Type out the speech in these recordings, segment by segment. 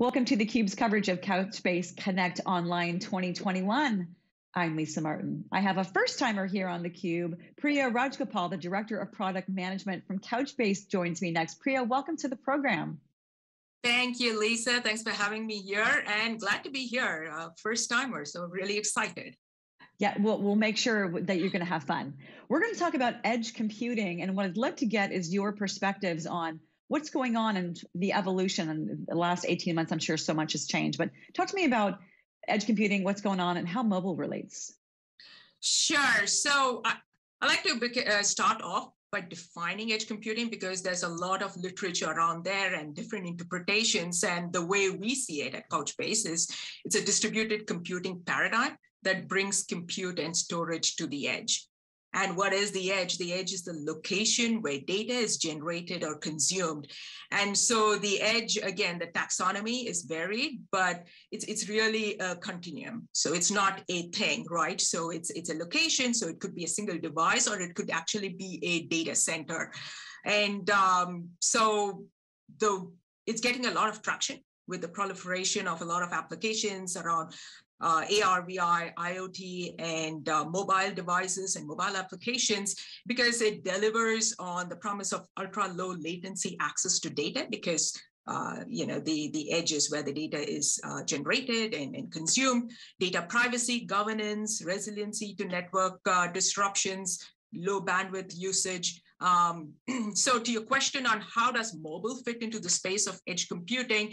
Welcome to theCUBE's coverage of Couchbase Connect Online 2021. I'm Lisa Martin. I have a first timer here on theCUBE. Priya Rajagopal, the Director of Product Management from Couchbase joins me next. Priya, welcome to the program. Thank you, Lisa. Thanks for having me here and glad to be here. Uh, first timer, so really excited. Yeah, we'll, we'll make sure that you're going to have fun. We're going to talk about edge computing, and what I'd love to get is your perspectives on what's going on in the evolution in the last 18 months? I'm sure so much has changed but talk to me about edge computing what's going on and how mobile relates. Sure. So i, I like to uh, start off by defining edge computing because there's a lot of literature around there and different interpretations and the way we see it at couchbase is it's a distributed computing paradigm that brings compute and storage to the edge and what is the edge? The edge is the location where data is generated or consumed. And so the edge, again, the taxonomy is varied, but it's, it's really a continuum. So it's not a thing, right? So it's, it's a location. So it could be a single device or it could actually be a data center. And um, so the it's getting a lot of traction with the proliferation of a lot of applications around uh, AR, VR, IoT, and uh, mobile devices and mobile applications because it delivers on the promise of ultra low latency access to data because uh, you know the the edges where the data is uh, generated and, and, consumed. Data privacy governance resiliency to network uh, disruptions low bandwidth usage. Um, so to your question on how does mobile fit into the space of edge computing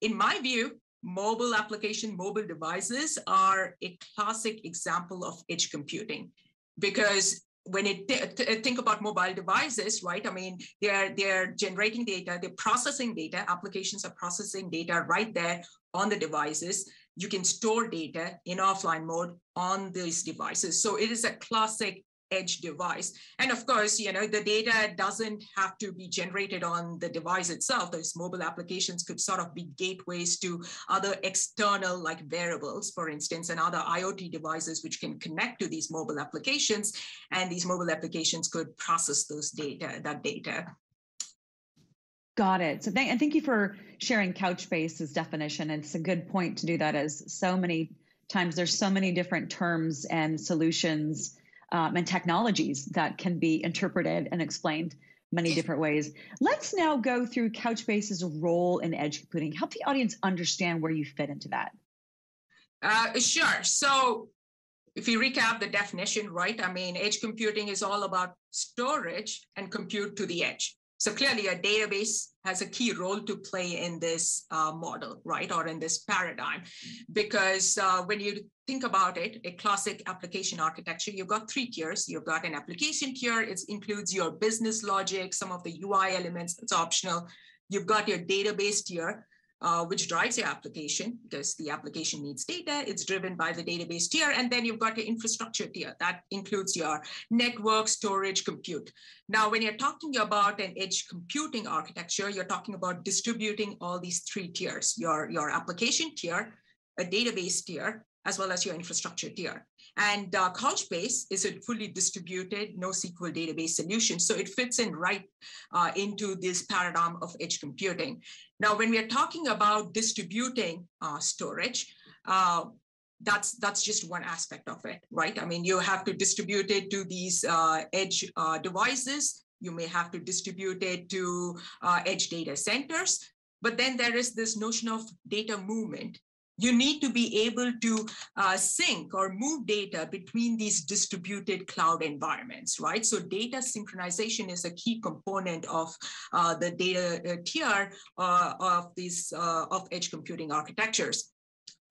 in my view mobile application, mobile devices are a classic example of edge computing. Because when it th- think about mobile devices right? I mean they're they're generating data they're processing data applications are processing data right there on the devices. You can store data in offline mode on these devices. So it is a classic edge device. And of course, you know, the data doesn't have to be generated on the device itself. Those mobile applications could sort of be gateways to other external like wearables, for instance, and other IoT devices which can connect to these mobile applications. And these mobile applications could process those data, that data. Got it. So thank, and thank you for sharing Couchbase's definition. It's a good point to do that as so many times there's so many different terms and solutions um, and technologies that can be interpreted and explained many different ways. Let's now go through Couchbase's role in edge computing. Help the audience understand where you fit into that. Uh, sure. So, if you recap the definition, right? I mean, edge computing is all about storage and compute to the edge. So clearly, a database has a key role to play in this uh, model, right, or in this paradigm, because uh, when you think about it, a classic application architecture, you've got three tiers. You've got an application tier, it includes your business logic, some of the UI elements, it's optional. You've got your database tier, uh, which drives your application because the application needs data. It's driven by the database tier. And then you've got your infrastructure tier that includes your network, storage, compute. Now, when you're talking about an edge computing architecture, you're talking about distributing all these three tiers, your, your application tier, a database tier, as well as your infrastructure tier. And uh, Couchbase is a fully distributed NoSQL database solution. So it fits in right uh, into this paradigm of edge computing. Now, when we are talking about distributing uh, storage, uh, that's that's just one aspect of it, right? I mean, you have to distribute it to these uh, edge uh, devices. You may have to distribute it to edge data centers. But then there is this notion of data movement you need to be able to uh, sync or move data between these distributed cloud environments, right? So data synchronization is a key component of uh, the data uh, tier uh, of these uh, of edge computing architectures.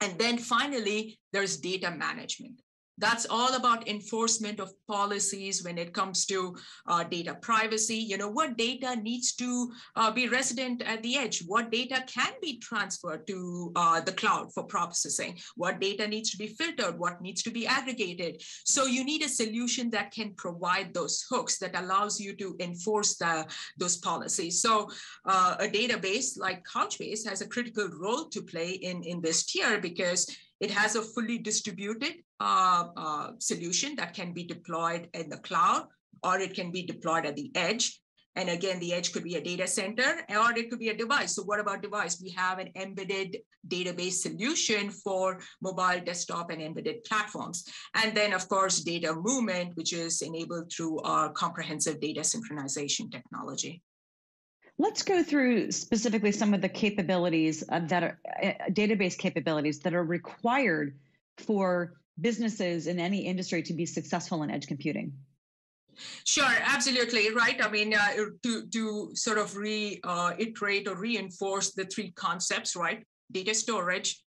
And then finally, there's data management. That's all about enforcement of policies when it comes to uh, data privacy. You know, what data needs to uh, be resident at the edge? What data can be transferred to uh, the cloud for processing? What data needs to be filtered? What needs to be aggregated? So you need a solution that can provide those hooks that allows you to enforce the, those policies. So uh, a database like Couchbase has a critical role to play in, in this tier because it has a fully distributed uh, uh, solution that can be deployed in the cloud or it can be deployed at the edge. And again, the edge could be a data center or it could be a device. So what about device? We have an embedded database solution for mobile, desktop, and embedded platforms. And then, of course, data movement, which is enabled through our comprehensive data synchronization technology. Let's go through specifically some of the capabilities that are uh, database capabilities that are required for businesses in any industry to be successful in edge computing. Sure, absolutely right. I mean, uh, to to sort of reiterate uh, or reinforce the three concepts, right? Data storage,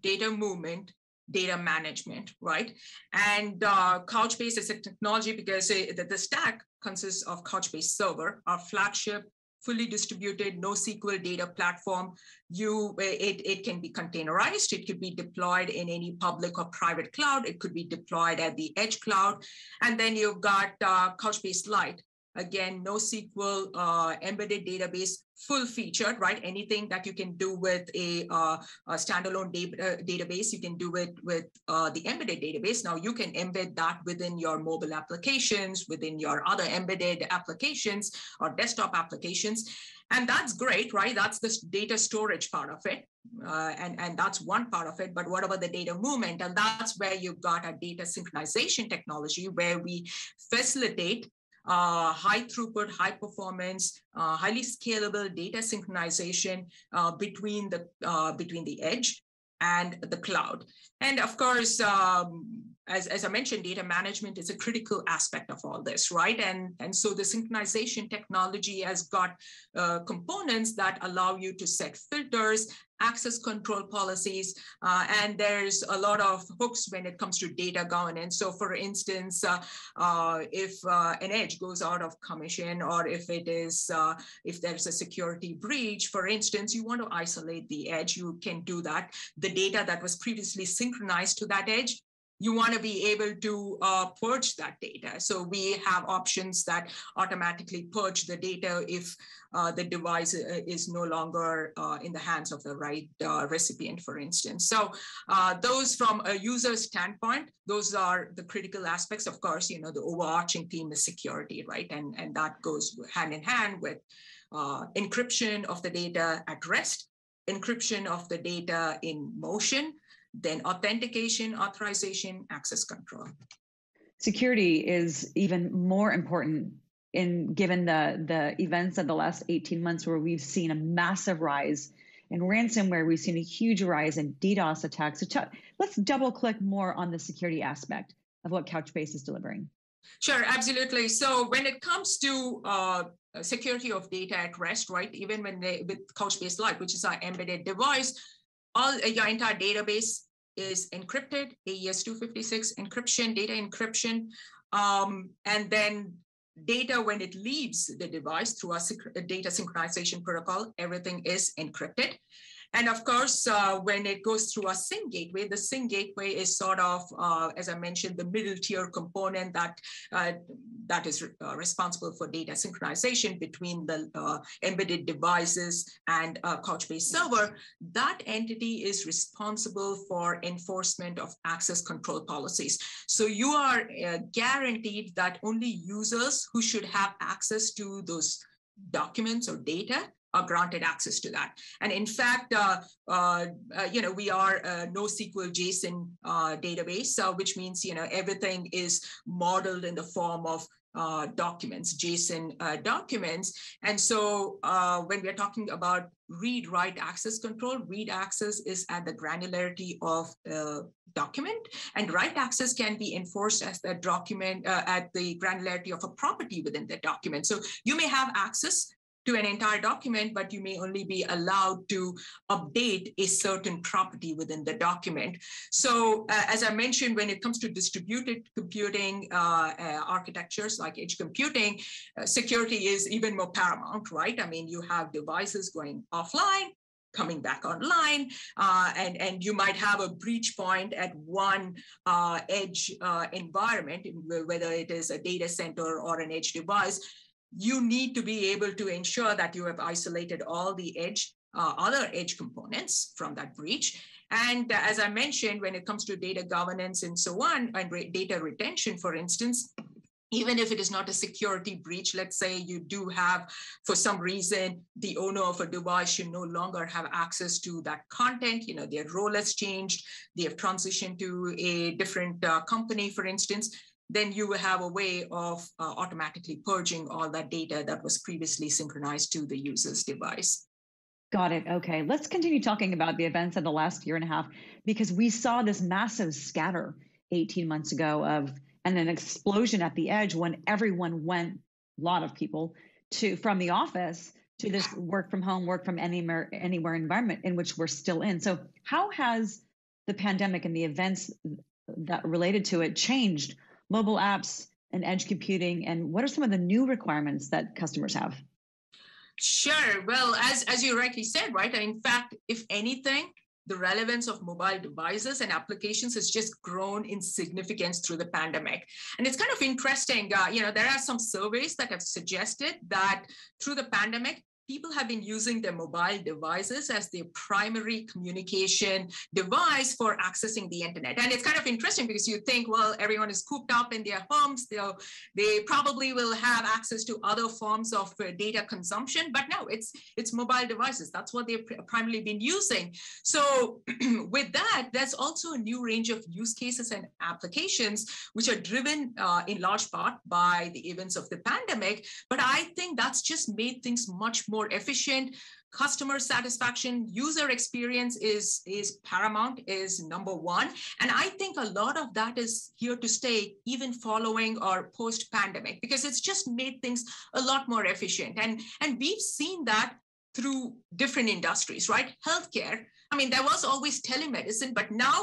data movement, data management, right? And uh, Couchbase is a technology because it, the, the stack consists of Couchbase Server, our flagship fully distributed NoSQL data platform. You, it, it can be containerized. It could be deployed in any public or private cloud. It could be deployed at the edge cloud. And then you've got uh, Couchbase Lite, Again, NoSQL uh, embedded database, full featured, right? Anything that you can do with a, uh, a standalone da uh, database, you can do it with uh, the embedded database. Now you can embed that within your mobile applications, within your other embedded applications or desktop applications. And that's great, right? That's the data storage part of it. Uh, and, and that's one part of it. But what about the data movement? And that's where you've got a data synchronization technology where we facilitate uh, high throughput, high performance, uh, highly scalable data synchronization uh, between the uh, between the edge and the cloud. And of course, um, as, as I mentioned, data management is a critical aspect of all this, right? And, and so the synchronization technology has got uh, components that allow you to set filters, access control policies, uh, and there's a lot of hooks when it comes to data governance. So for instance, uh, uh if uh, an edge goes out of commission or if it is, uh, if there's a security breach, for instance, you want to isolate the edge, you can do that. The data that was previously synchronized to that edge you want to be able to uh, purge that data. So we have options that automatically purge the data if uh, the device uh, is no longer uh, in the hands of the right uh, recipient, for instance. So uh, those from a user standpoint, those are the critical aspects. Of course, you know, the overarching theme is security, right? And, and that goes hand in hand with encryption of the data at rest, encryption of the data in motion, then authentication, authorization, access control. Security is even more important in given the the events of the last 18 months where we've seen a massive rise in ransomware, we've seen a huge rise in DDoS attacks. So t- let's double click more on the security aspect of what Couchbase is delivering. Sure, absolutely. So when it comes to uh, security of data at rest, right? Even when they with Couchbase Lite, which is our embedded device, all your entire database is encrypted, AES 256 encryption, data encryption, um, and then data when it leaves the device through a data synchronization protocol, everything is encrypted. And of course, uh, when it goes through a Sync Gateway, the Sync Gateway is sort of, uh, as I mentioned, the middle tier component that uh, that is uh, responsible for data synchronization between the uh, embedded devices and Couchbase server. That entity is responsible for enforcement of access control policies. So you are uh, guaranteed that only users who should have access to those documents or data are granted access to that. And in fact, uh, uh, uh, you know, we are a NoSQL JSON uh, database, which means, you know, everything is modeled in the form of uh, documents, JSON uh, documents. And so when we're talking about read write access control, read access is at the granularity of the document and write access can be enforced as the document at the granularity of a property within the document. So you may have access to an entire document, but you may only be allowed to update a certain property within the document. So uh, as I mentioned, when it comes to distributed computing uh, uh, architectures like edge computing, uh, security is even more paramount, right? I mean, you have devices going offline, coming back online uh, and and you might have a breach point at one uh, edge uh, environment whether it is a data center or an edge device you need to be able to ensure that you have isolated all the edge, uh, other edge components from that breach. And uh, as I mentioned, when it comes to data governance and so on, and re data retention, for instance, even if it is not a security breach, let's say you do have, for some reason, the owner of a device should no longer have access to that content, you know, their role has changed, they have transitioned to a different uh, company, for instance, then you will have a way of uh, automatically purging all that data that was previously synchronized to the user's device. Got it. Okay. Let's continue talking about the events of the last year and a half because we saw this massive scatter 18 months ago of and an explosion at the edge when everyone went, a lot of people, to from the office to this work from home, work from anywhere, anywhere environment in which we're still in. So, how has the pandemic and the events that related to it changed mobile apps and edge computing? And what are some of the new requirements that customers have? Sure. Well, as, as you rightly said, right? In fact, if anything, the relevance of mobile devices and applications has just grown in significance through the pandemic. And it's kind of interesting, uh, you know, there are some surveys that have suggested that through the pandemic, people have been using their mobile devices as their primary communication device for accessing the internet. And it's kind of interesting because you think, well, everyone is cooped up in their homes. They'll, they probably will have access to other forms of uh, data consumption, but no, it's, it's mobile devices. That's what they've primarily been using. So with that, there's also a new range of use cases and applications, which are driven uh, in large part by the events of the pandemic. But I think that's just made things much more more efficient. Customer satisfaction user experience is is paramount is number one. And i think a lot of that is here to stay even following or post pandemic because it's just made things a lot more efficient. And and we've seen that through different industries right? Healthcare i mean there was always telemedicine but now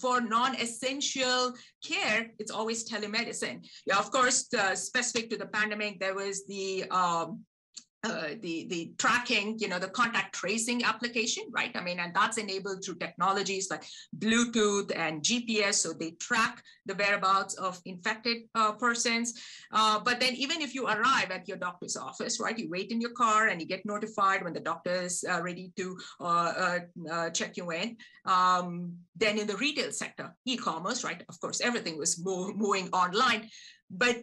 for non-essential care, it's always telemedicine. Yeah, of course, uh, specific to the pandemic, there was the um, uh, the the tracking, you know, the contact tracing application, right? I mean, and that's enabled through technologies like Bluetooth and GPS, so they track the whereabouts of infected uh, persons. Uh, but then, even if you arrive at your doctor's office, right, you wait in your car and you get notified when the doctor is uh, ready to uh, check you in. Um, then, in the retail sector, e-commerce, right? Of course, everything was moving online, but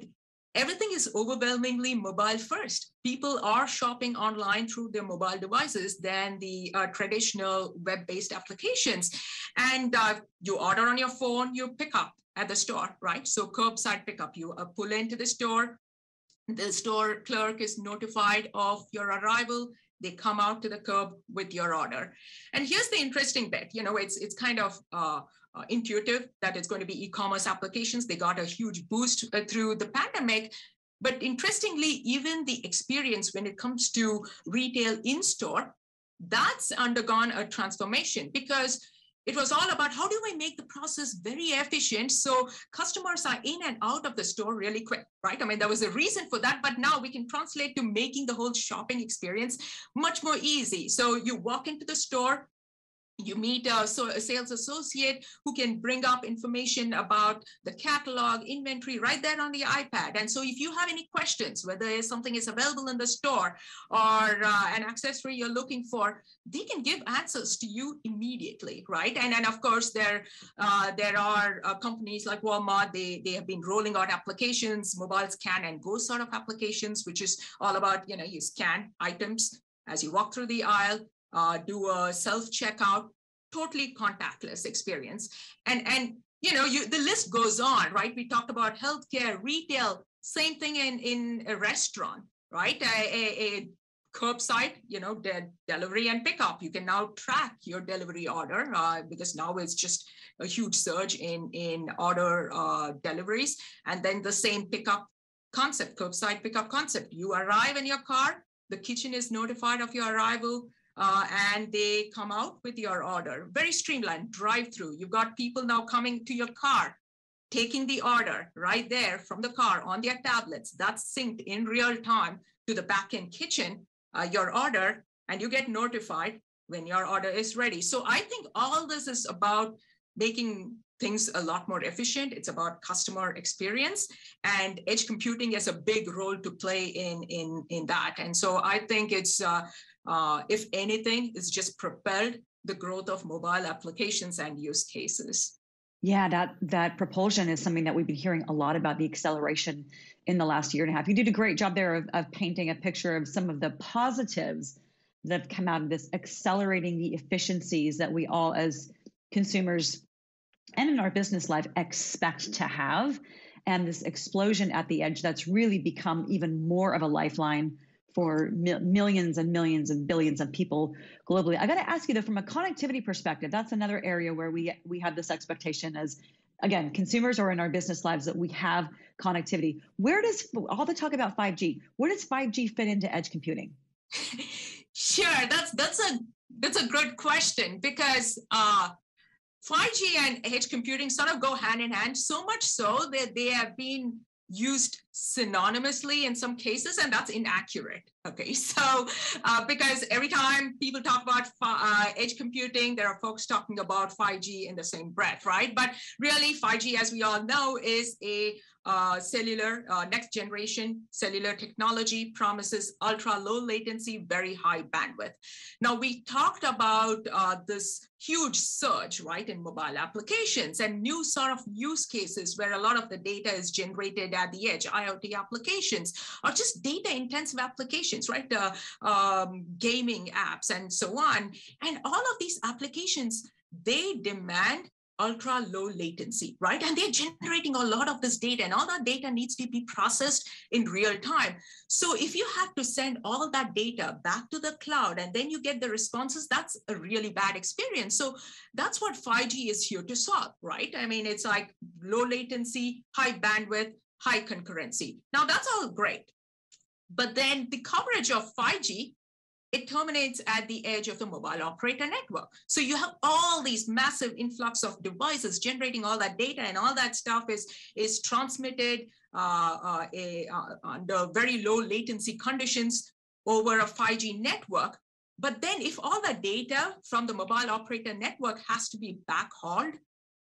everything is overwhelmingly mobile first. People are shopping online through their mobile devices than the uh, traditional web-based applications. And uh, you order on your phone, you pick up at the store, right? So curbside pickup, you uh, pull into the store, the store clerk is notified of your arrival. They come out to the curb with your order. And here's the interesting bit, you know, it's, it's kind of uh, intuitive that it's going to be e-commerce applications. They got a huge boost uh, through the pandemic. But interestingly, even the experience when it comes to retail in-store, that's undergone a transformation because it was all about how do we make the process very efficient so customers are in and out of the store really quick, right? I mean, there was a reason for that, but now we can translate to making the whole shopping experience much more easy. So you walk into the store, you meet a, sales associate who can bring up information about the catalog inventory right there on the ipad. And so if you have any questions whether something is available in the store or uh, an accessory you're looking for they can give answers to you immediately right? And and of course there uh, there are uh, companies like walmart they they have been rolling out applications mobile scan and go sort of applications which is all about you know you scan items as you walk through the aisle uh, do a self checkout, totally contactless experience. And, and you know, you, the list goes on, right? We talked about healthcare, retail, same thing in, in a restaurant, right? A, a, a curbside, you know, de- delivery and pickup. You can now track your delivery order uh, because now it's just a huge surge in in order uh, deliveries. And then the same pickup concept, curbside pickup concept. You arrive in your car, the kitchen is notified of your arrival uh, and they come out with your order. Very streamlined, drive through. You've got people now coming to your car, taking the order right there from the car on their tablets. That's synced in real time to the backend kitchen, uh, your order, and you get notified when your order is ready. So I think all this is about making things a lot more efficient. It's about customer experience and edge computing has a big role to play in, in, in that. And so I think it's uh, uh, if anything, it's just propelled the growth of mobile applications and use cases. Yeah, that that propulsion is something that we've been hearing a lot about the acceleration in the last year and a half. You did a great job there of, of painting a picture of some of the positives that have come out of this, accelerating the efficiencies that we all as consumers and in our business life expect to have. And this explosion at the edge that's really become even more of a lifeline for mi- millions and millions and billions of people globally. I got to ask you though, from a connectivity perspective, that's another area where we we have this expectation as again consumers or in our business lives that we have connectivity. Where does all the talk about 5G? Where does 5G fit into edge computing? Sure, that's that's a that's a good question because uh, 5G and edge computing sort of go hand in hand. So much so that they have been used synonymously in some cases, and that's inaccurate. Okay, so uh, because every time people talk about uh, edge computing, there are folks talking about 5G in the same breath, right? But really, 5G, as we all know, is a uh, cellular, uh, next generation cellular technology promises ultra low latency, very high bandwidth. Now, we talked about uh, this huge surge, right, in mobile applications and new sort of use cases where a lot of the data is generated at the edge, IoT applications, or just data intensive applications, right, uh, um, gaming apps and so on. And all of these applications, they demand ultra low latency, right? And they're generating a lot of this data, and all that data needs to be processed in real time. So if you have to send all that data back to the cloud and then you get the responses, that's a really bad experience. So that's what 5G is here to solve, right? I mean, it's like low latency, high bandwidth, high concurrency. Now that's all great. But then the coverage of 5G it terminates at the edge of the mobile operator network. So you have all these massive influx of devices generating all that data and all that stuff is, is transmitted uh, uh, a, uh, under very low latency conditions over a 5G network. But then if all the data from the mobile operator network has to be backhauled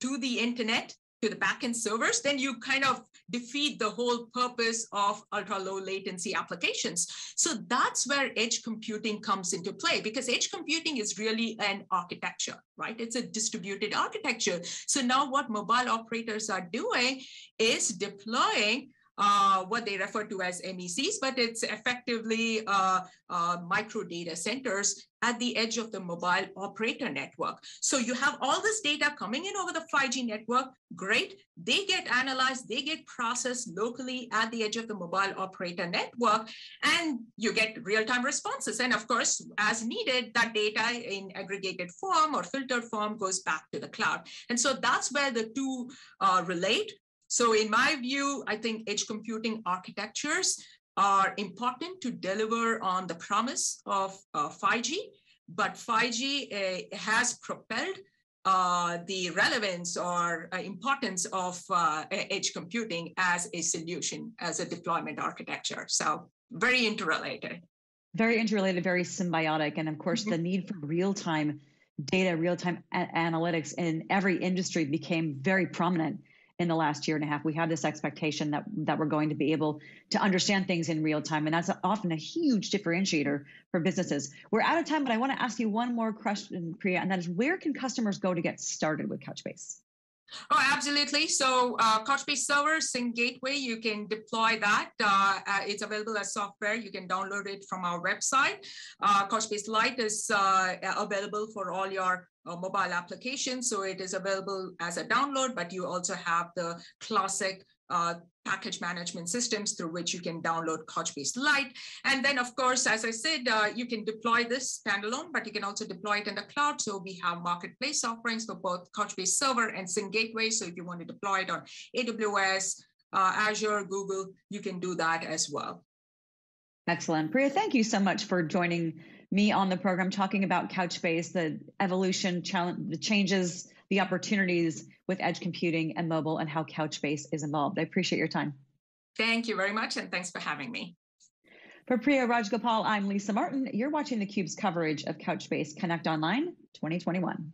to the internet, to the backend servers, then you kind of defeat the whole purpose of ultra low latency applications. So that's where edge computing comes into play because edge computing is really an architecture, right? It's a distributed architecture. So now what mobile operators are doing is deploying uh, what they refer to as MECs, but it's effectively uh, uh, micro data centers at the edge of the mobile operator network. So you have all this data coming in over the 5G network. Great. They get analyzed, they get processed locally at the edge of the mobile operator network, and you get real time responses. And of course, as needed, that data in aggregated form or filtered form goes back to the cloud. And so that's where the two uh, relate. So in my view, I think edge computing architectures are important to deliver on the promise of uh, 5G, but 5G uh, has propelled uh, the relevance or uh, importance of uh, edge computing as a solution, as a deployment architecture. So very interrelated. Very interrelated, very symbiotic. And of course, mm-hmm. the need for real-time data, real-time a- analytics in every industry became very prominent in the last year and a half. We have this expectation that that we're going to be able to understand things in real time, and that's often a huge differentiator for businesses. We're out of time, but I want to ask you one more question, Priya, and that is where can customers go to get started with Couchbase? Oh, absolutely. So uh, Couchbase Server, Sync Gateway, you can deploy that. Uh, uh, it's available as software. You can download it from our website. Uh, Couchbase Lite is uh, available for all your uh, mobile application. So it is available as a download, but you also have the classic uh, package management systems through which you can download Couchbase Lite. And then, of course, as I said, uh, you can deploy this standalone, but you can also deploy it in the cloud. So we have marketplace offerings for both Couchbase Server and Sync Gateway. So if you want to deploy it on AWS, uh, Azure, Google, you can do that as well. Excellent. Priya, thank you so much for joining me on the program talking about Couchbase, the evolution, challenge, the changes, the opportunities with edge computing and mobile, and how Couchbase is involved. I appreciate your time. Thank you very much, and thanks for having me. For Priya Rajagopal, I'm Lisa Martin. You're watching theCUBE's coverage of Couchbase Connect Online 2021.